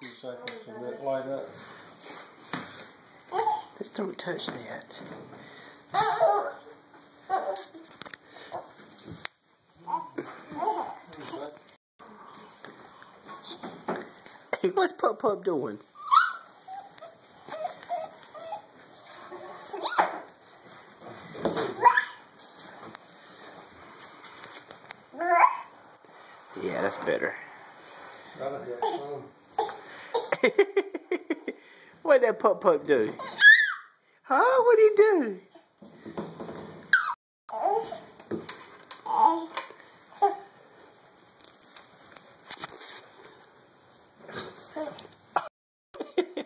few seconds to it light up. Just don't touch that. Hey, what's Pup Pup doing? Yeah, that's better. What'd that Pup Pup do? Huh? What'd he do?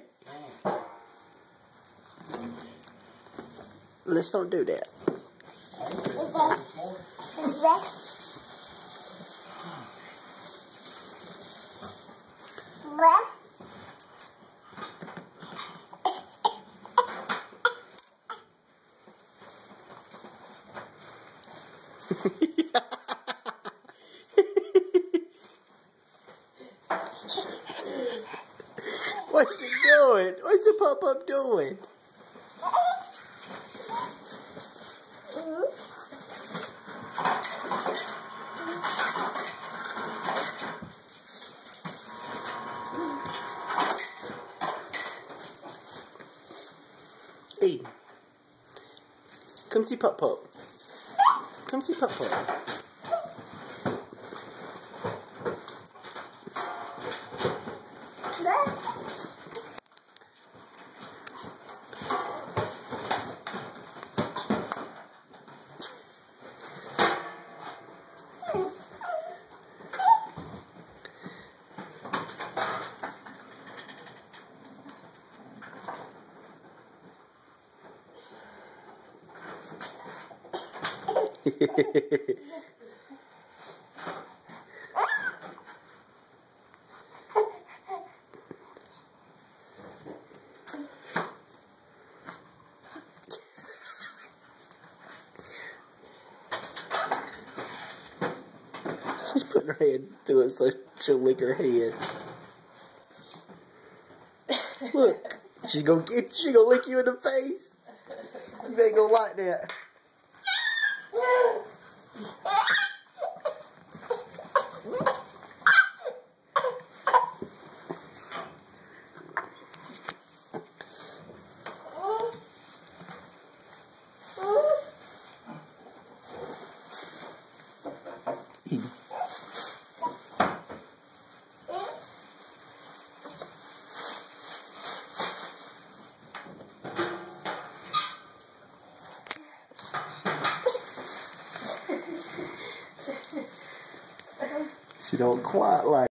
Let's don't do that. What's he doing? What's the pup pup doing? Eden. Come see Pup Pup. Come see Pup She's putting her hand to it so she'll lick her hand. Look, she's gonna get, she gonna lick you in the face. You ain't gonna like that. いい。She don't quite like